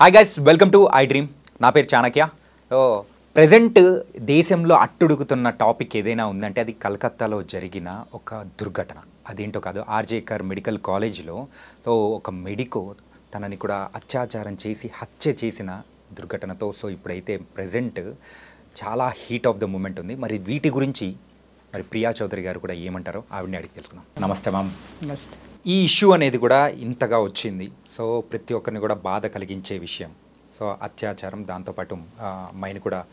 Hi guys welcome to I dream నా పేరు Chanakya. So present దేశంలో అట్టుడుగుతున్న టాపిక్ ఏదైనా ఉందంటే అది కలకత్తాలో జరిగిన ఒక దుర్ఘటన. అదేంటో కాదు ఆర్జేకర్ మెడికల్ కాలేజ్లో సో ఒక మెడికో తనని కూడా అత్యాచారం చేసి హత్య చేసిన దుర్ఘటనతో సో ఇప్పుడైతే ప్రజెంట్ చాలా హీట్ ఆఫ్ ద మూమెంట్ ఉంది. మరి వీటి గురించి మరి ప్రియా చౌదరి గారు కూడా ఏమంటారో ఆవిడని అడిగి తెలుసుకుందాం. నమస్తే మ్యామ్ నమస్తే. ఈ ఇష్యూ అనేది కూడా ఇంతగా వచ్చింది. సో ప్రతి ఒక్కరిని కూడా బాధ కలిగించే విషయం. సో అత్యాచారం దాంతోపాటు అమ్మాయిని కూడా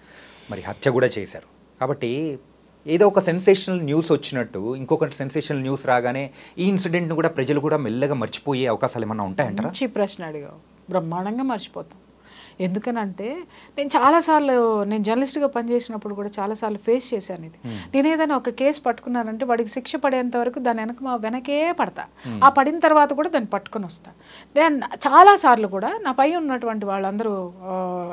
మరి హత్య కూడా చేశారు. కాబట్టి ఏదో ఒక సెన్సేషనల్ న్యూస్ వచ్చినట్టు ఇంకొక సెన్సేషనల్ న్యూస్ రాగానే ఈ ఇన్సిడెంట్ను కూడా ప్రజలు కూడా మెల్లగా మర్చిపోయే అవకాశాలు ఏమన్నా ఉంటాయంటారా? ప్రశ్న అడిగావు. బ్రహ్మాండంగా మర్చిపోతాం. ఎందుకనంటే నేను చాలాసార్లు నేను జర్నలిస్ట్గా పనిచేసినప్పుడు కూడా చాలాసార్లు ఫేస్ చేశాను ఇది. నేను ఏదైనా ఒక కేసు పట్టుకున్నానంటే వాడికి శిక్ష పడేంత వరకు దాని వెనక మా వెనకే పడతా. ఆ పడిన తర్వాత కూడా దాన్ని పట్టుకొని వస్తా. నేను చాలాసార్లు కూడా నా పై ఉన్నటువంటి వాళ్ళందరూ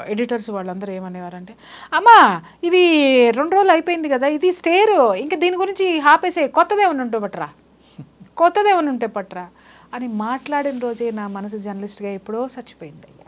ఎడిటర్స్ వాళ్ళందరూ ఏమనేవారంటే అమ్మా ఇది రెండు రోజులు అయిపోయింది కదా ఇది స్టేరు ఇంకా దీని గురించి ఆపేసే కొత్తదే ఏమైనా ఉంటే కొత్తది ఏమైనా ఉంటే పట్టరా. అని మాట్లాడిన రోజే నా మనసు జర్నలిస్ట్గా ఎప్పుడో చచ్చిపోయింది అయ్యా.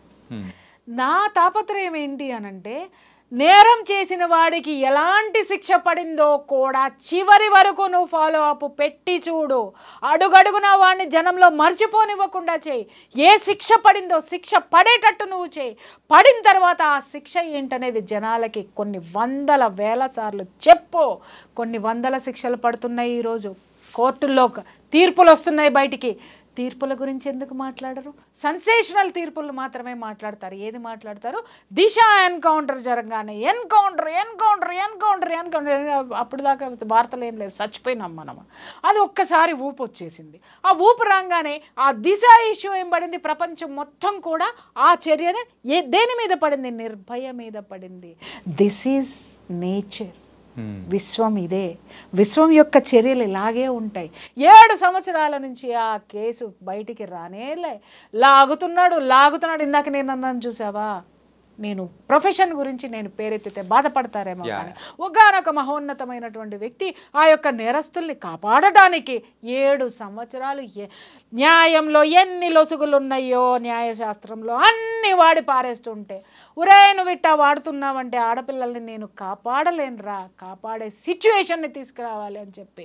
నా తాపత్రయం ఏంటి అనంటే నేరం చేసిన వాడికి ఎలాంటి శిక్ష పడిందో కూడా చివరి వరకు నువ్వు ఫాలో అప్ పెట్టి చూడు. అడుగడుగున వాడిని జనంలో మర్చిపోనివ్వకుండా చేయి. ఏ శిక్ష పడిందో శిక్ష పడేటట్టు నువ్వు చేయి. పడిన తర్వాత ఆ శిక్ష ఏంటనేది జనాలకి కొన్ని వందల వేల సార్లు చెప్పు. కొన్ని వందల శిక్షలు పడుతున్నాయి ఈరోజు. కోర్టుల్లో తీర్పులు వస్తున్నాయి బయటికి. తీర్పుల గురించి ఎందుకు మాట్లాడరు? సెన్సేషనల్ తీర్పులు మాత్రమే మాట్లాడతారు. ఏది మాట్లాడతారు? దిశ ఎన్కౌంటర్ జరగానే ఎన్కౌంటర్ ఎన్కౌంటర్ ఎన్కౌంటర్ ఎన్కౌంటర్ అప్పుడు దాకా వార్తలు ఏం లేవు. చచ్చిపోయినాం మనం. అది ఒక్కసారి ఊపు వచ్చేసింది. ఆ ఊపు రాగానే ఆ దిశ ఇష్యూ ఏం పడింది? ప్రపంచం మొత్తం కూడా ఆ చర్యనే ఏ దేని మీద పడింది? నిర్భయ మీద పడింది. This is nature Hmm. విశ్వం ఇదే. విశ్వం యొక్క చర్యలు ఇలాగే ఉంటాయి. ఏడు సంవత్సరాల నుంచి ఆ కేసు బయటికి రానేలే. లాగుతున్నాడు లాగుతున్నాడు. ఇందాక నేను అన్నాను చూసావా? నేను ప్రొఫెషన్ గురించి నేను పేరెత్తితే బాధపడతారేమో. కానీ ఒకనొక మహోన్నతమైనటువంటి వ్యక్తి ఆ యొక్క నేరస్తుల్ని కాపాడటానికి ఏడు సంవత్సరాలు న్యాయంలో ఎన్ని లొసుగులు ఉన్నాయో న్యాయశాస్త్రంలో అన్ని వాడి పారేస్తుంటే ఉరే నువ్వు ఇట్టా వాడుతున్నావంటే ఆడపిల్లల్ని నేను కాపాడలేనురా కాపాడే సిచ్యువేషన్ని తీసుకురావాలి అని చెప్పి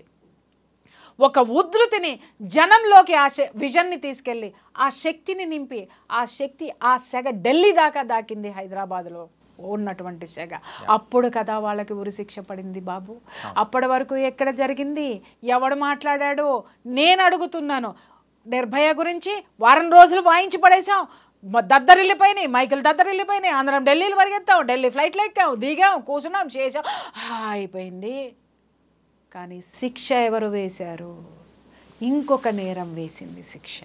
ఒక ఉధృతిని జనంలోకి ఆ శ- విజన్ని తీసుకెళ్ళి ఆ శక్తిని నింపి ఆ శక్తి ఆ సెగ ఢిల్లీ దాకా దాకింది హైదరాబాద్లో ఉన్నటువంటి సెగ. అప్పుడు కదా వాళ్ళకి ఉరి శిక్ష పడింది బాబు. అప్పటి వరకు ఎక్కడ జరిగింది? ఎవడు మాట్లాడాడు? నేను అడుగుతున్నాను. నిర్భయ గురించి వారం రోజులు వాయించి పడేసాం మ- దద్దరిల్లిపోయినాయి. మైకులు దద్దరిల్లిపోయినాయి. అందరం ఢిల్లీలో పరిగెత్తాం. ఢిల్లీ ఫ్లైట్లో ఎక్కాం. దిగాం. కూర్చున్నాం చేసాం అయిపోయింది. కానీ శిక్ష ఎవరు వేశారు? ఇంకొక నేరం వేసింది శిక్ష.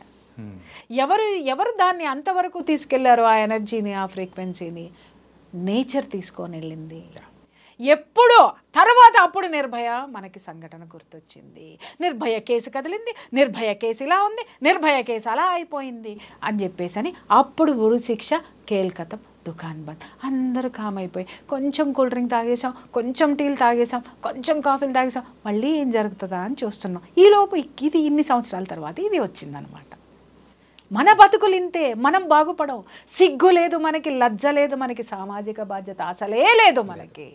ఎవరు ఎవరు దాన్ని అంతవరకు తీసుకెళ్ళారు ఆ ఎనర్జీని ఆ ఫ్రీక్వెన్సీని? నేచర్ తీసుకొని వెళ్ళింది. ఎప్పుడో తర్వాత అప్పుడు నిర్భయ మనకి సంఘటన గుర్తొచ్చింది. నిర్భయ కేసు కదిలింది నిర్భయ కేసు ఇలా ఉంది నిర్భయ కేసు అలా అయిపోయింది అని చెప్పేసి అని అప్పుడు ఉరి శిక్ష కేల్కతం దుకాన్ బంద్. అందరూ కామ్ అయిపోయి కొంచెం కూల్ డ్రింక్ తాగేసాం కొంచెం టీలు తాగేసాం కొంచెం కాఫీలు తాగేసాం మళ్ళీ ఏం జరుగుతుందా? అని చూస్తున్నాం. ఈలోపు ఇది ఇన్ని సంవత్సరాల తర్వాత ఇది వచ్చిందనమాట మన బతుకులు ఇంతే మనం బాగుపడం సిగ్గు లేదు మనకి లజ్జ లేదు మనకి సామాజిక బాధ్యత అసలే లేదు మనకి.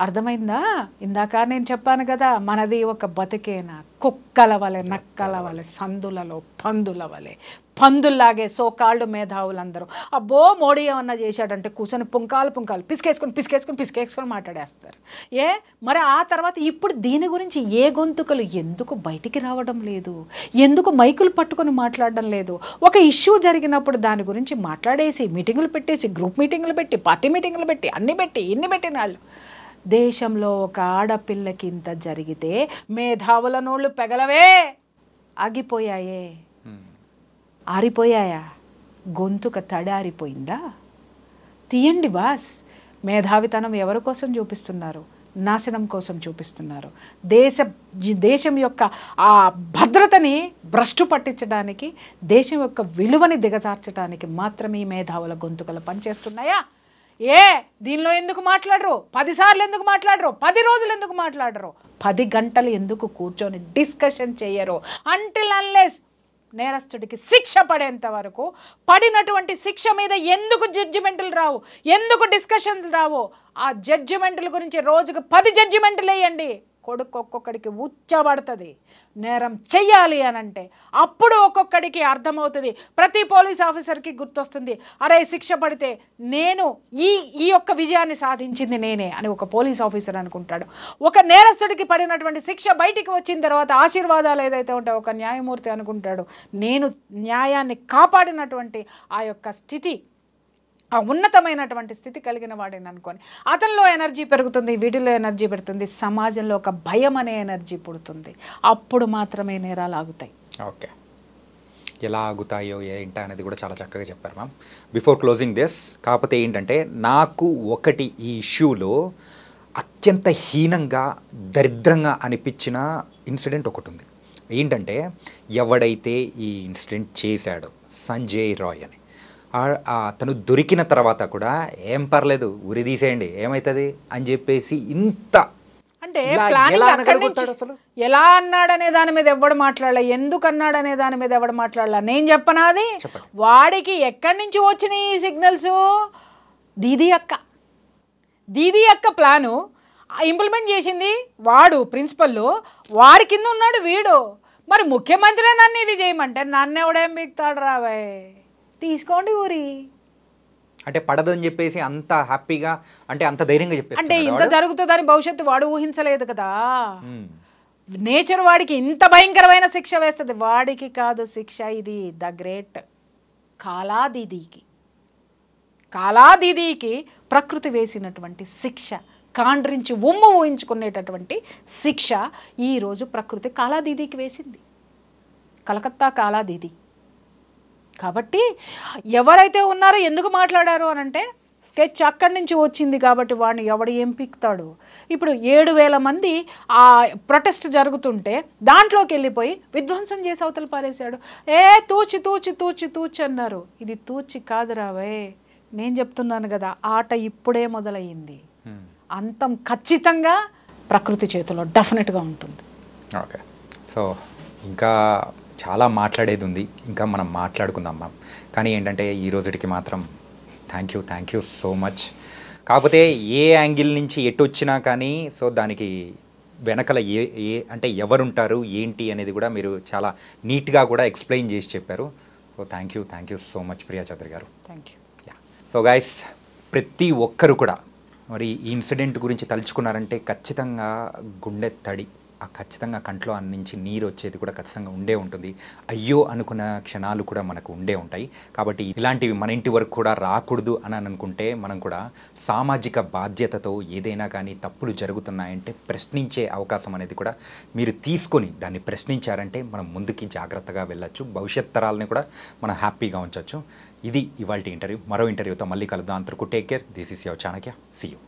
అర్థమైందా? ఇందాక నేను చెప్పాను కదా మనది ఒక బతికేనా? కుక్కల వలె నక్కల వలె సందులలో పందుల వలె. పందుల్లాగే సోకాళ్ళు మేధావులందరూ. అబ్బో మోడీ ఏమన్నా చేశాడంటే కూర్చొని పుంకాలు పుంకాలు పిసికేసుకొని పిసికేసుకొని పిసికేసుకొని మాట్లాడేస్తారు. ఏ? మరి ఆ తర్వాత ఇప్పుడు దీని గురించి ఏ గొంతుకలు? ఎందుకు బయటికి రావడం లేదు? ఎందుకు మైకులు పట్టుకొని మాట్లాడడం లేదు? ఒక ఇష్యూ జరిగినప్పుడు దాని గురించి మాట్లాడేసి మీటింగులు పెట్టేసి గ్రూప్ మీటింగులు పెట్టి పార్టీ మీటింగులు పెట్టి అన్ని పెట్టి ఇన్ని పెట్టిన వాళ్ళు దేశంలో ఒక ఆడపిల్లకి ఇంత జరిగితే మేధావుల నోళ్ళు పెగలవే. ఆగిపోయాయే. హ్మ్. ఆరిపోయాయా? గొంతుక తడారిపోయిందా? తీయండి బాస్. మేధావితనం ఎవరి కోసం చూపిస్తున్నారు? నాశనం కోసం చూపిస్తున్నారు. దేశ దేశం యొక్క ఆ భద్రతని భ్రష్టు పట్టించడానికి దేశం యొక్క విలువని దిగజార్చడానికి మాత్రమే ఈ మేధావుల గొంతుకలు పనిచేస్తున్నాయా? ఏ దీనిలో ఎందుకు మాట్లాడరు? పదిసార్లు ఎందుకు మాట్లాడరు? పది రోజులు ఎందుకు మాట్లాడరు? పది గంటలు ఎందుకు కూర్చొని డిస్కషన్ చేయరు? అంటిల్ అన్లెస్ నేరస్తుడికి శిక్ష పడేంత వరకు పడినటువంటి శిక్ష మీద ఎందుకు జడ్జిమెంట్లు రావు? ఎందుకు డిస్కషన్స్ రావు? ఆ జడ్జిమెంట్ల గురించి రోజుకు పది జడ్జిమెంట్లు వేయండి. కొడుకు ఒక్కొక్కడికి ఉచ్చబడుతుంది. నేరం చెయ్యాలి అని అంటే అప్పుడు ఒక్కొక్కడికి అర్థమవుతుంది. ప్రతి పోలీస్ ఆఫీసర్కి గుర్తొస్తుంది. అరే శిక్ష పడితే నేను ఈ ఈ యొక్క విజయాన్ని సాధించింది నేనే అని ఒక పోలీస్ ఆఫీసర్ అనుకుంటాడు. ఒక నేరస్తుడికి పడినటువంటి శిక్ష బయటికి వచ్చిన తర్వాత ఆశీర్వాదాలు ఏదైతే ఉంటాయో ఒక న్యాయమూర్తి అనుకుంటాడు. నేను న్యాయాన్ని కాపాడినటువంటి ఆ యొక్క స్థితి ఆ ఉన్నతమైనటువంటి స్థితి కలిగిన వాడిని అనుకోని. అతనిలో ఎనర్జీ పెరుగుతుంది వీటిలో ఎనర్జీ పెడుతుంది సమాజంలో ఒక భయం అనే ఎనర్జీ పుడుతుంది. అప్పుడు మాత్రమే నేరాలు ఆగుతాయి. ఓకే. ఎలా ఆగుతాయో ఏంటా అనేది కూడా చాలా చక్కగా చెప్పారు మ్యామ్. బిఫోర్ క్లోజింగ్ దిస్ కాకపోతే ఏంటంటే నాకు ఒకటి ఈ ఇష్యూలో అత్యంత హీనంగా దరిద్రంగా అనిపించిన ఇన్సిడెంట్ ఒకటి ఉంది. ఏంటంటే ఎవడైతే ఈ ఇన్సిడెంట్ చేశాడో సంజయ్ రాయ్ అని. అతను దొరికిన తర్వాత కూడా ఏం పర్లేదు ఉరి తీసేయండి ఏమవుతుంది అని చెప్పేసి ఇంత అంటే ఎలా అన్నాడనే దాని మీద ఎవడు మాట్లాడలే ఎందుకు అన్నాడనే దాని మీద ఎవడు మాట్లాడలే. నేను చెప్పనా అది? చెప్పండి. వాడికి ఎక్కడి నుంచి వచ్చినాయి ఈ సిగ్నల్స్? దీది అక్క. దీది అక్క ప్లాను ఇంప్లిమెంట్ చేసింది వాడు ప్రిన్సిపల్ వాడి కింద ఉన్నాడు వీడు. మరి ముఖ్యమంత్రి నన్ను ఇది చేయమంటే నన్ను ఎవడేం బిగుతాడు రాబాయ్ తీసుకోండి ఊరి. అంటే పడదని చెప్పేసి అంత హ్యాపీగా అంటే అంత ధైర్యంగా అంటే చెప్పేసి ఇంత జరుగుతుందని భవిష్యత్తు వాడు ఊహించలేదు కదా. నేచర్ వాడికి ఇంత భయంకరమైన శిక్ష వేస్తుంది. వాడికి కాదు శిక్ష ఇది. The great కాలాదీదీకి. కాలాదీదీకి ప్రకృతి వేసినటువంటి శిక్ష కాండ్రించి ఉమ్ము ఊహించుకునేటటువంటి శిక్ష ఈరోజు ప్రకృతి కాలాదీదీకి వేసింది. కలకత్తా కాలాదీది. కాబట్టి ఎవరైతే ఉన్నారో ఎందుకు మాట్లాడారు అని అంటే స్కెచ్ అక్కడి నుంచి వచ్చింది కాబట్టి వాడిని ఎవడు ఏం పిక్తాడు? ఇప్పుడు ఏడు వేల మంది ఆ ప్రొటెస్ట్ జరుగుతుంటే దాంట్లోకి వెళ్ళిపోయి విధ్వంసం చేసి అవతల పారేశాడు. ఏ తూచి తూచి తూచి తూచి అన్నారు. ఇది తూచి కాదురావే నేను చెప్తున్నాను కదా ఆట ఇప్పుడే మొదలయ్యింది. అంతం ఖచ్చితంగా ప్రకృతి చేతిలో డెఫినెట్గా ఉంటుంది. ఓకే. సో ఇంకా చాలా మాట్లాడేది ఉంది. ఇంకా మనం మాట్లాడుకుందాం మ్యామ్. కానీ ఏంటంటే ఈ రోజుటికి మాత్రం thank you thank you so much కాకపోతే ఏ యాంగిల్ నుంచి ఎటు వచ్చినా కానీ సో దానికి వెనకల ఏ ఏ అంటే ఎవరుంటారు ఏంటి అనేది కూడా మీరు చాలా నీట్గా కూడా ఎక్స్ప్లెయిన్ చేసి చెప్పారు. So thank you thank you so much Priya Chowdary గారు. Thank you yeah so guys ప్రతి ఒక్కరు కూడా మరి ఈ ఇన్సిడెంట్ గురించి తలుచుకున్నారంటే ఖచ్చితంగా గుండె తడి. ఆ ఖచ్చితంగా కంట్లో నుంచి నీరు వచ్చేది కూడా ఖచ్చితంగా ఉండే ఉంటుంది. అయ్యో అనుకున్న క్షణాలు కూడా మనకు ఉండే ఉంటాయి. కాబట్టి ఇలాంటివి మన ఇంటి వరకు కూడా రాకూడదు అని అనుకుంటే మనం కూడా సామాజిక బాధ్యతతో ఏదైనా కానీ తప్పులు జరుగుతున్నాయంటే ప్రశ్నించే అవకాశం అనేది కూడా మీరు తీసుకొని దాన్ని ప్రశ్నించారంటే మనం ముందుకి జాగ్రత్తగా వెళ్ళొచ్చు. భవిష్యత్ తరాలని కూడా మనం హ్యాపీగా ఉంచవచ్చు ఇది ఇవాళ ఇంటర్వ్యూ. మరో ఇంటర్వ్యూతో మళ్ళీ కలుద్దాం. అంతకు take care. This is your Chanakya. See you